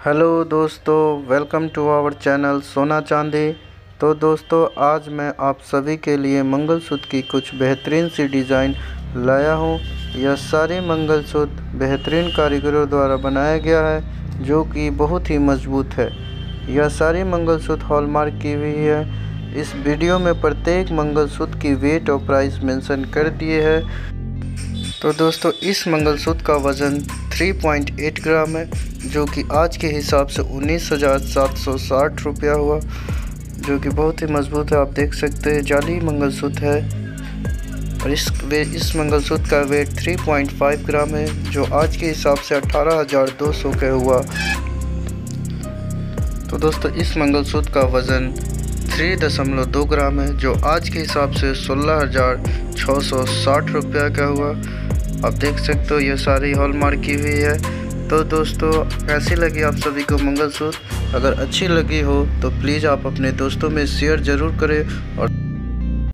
Hello दोस्तों, welcome to our channel सोना चांदी। तो दोस्तों, आज मैं आप सभी के लिए मंगलसूत्र की कुछ बेहतरीन सी डिज़ाइन लाया हूँ। यह सारे मंगलसूत्र बेहतरीन कारीगरों द्वारा बनाया गया है, जो कि बहुत ही मज़बूत है। यह सारी मंगलसूत्र हॉलमार्क की हुई है। इस वीडियो में प्रत्येक मंगलसूत्र की वेट और प्राइस मेंशन कर दिए है। तो दोस्तों, इस मंगलसूत्र का वज़न 3.8 ग्राम है, जो कि आज के हिसाब से उन्नीस हज़ार सात सौ साठ रुपया हुआ, जो कि बहुत ही मज़बूत है, आप देख सकते हैं, जाली मंगलसूत्र है। और इस वे, इस मंगलसूत्र का वेट 3.5 ग्राम है, जो आज के हिसाब से अठारह हज़ार दो सौ का हुआ। तो दोस्तों, इस मंगलसूत्र का वज़न थ्री दशमलव दो ग्राम है, जो आज के हिसाब से सोलह हज़ार छः सौ साठ रुपया का हुआ। आप देख सकते हो, ये सारी हॉल मार्क की हुई है। तो दोस्तों, कैसी लगी आप सभी को मंगलसूत्र? अगर अच्छी लगी हो तो प्लीज़ आप अपने दोस्तों में शेयर ज़रूर करें और